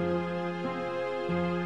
Música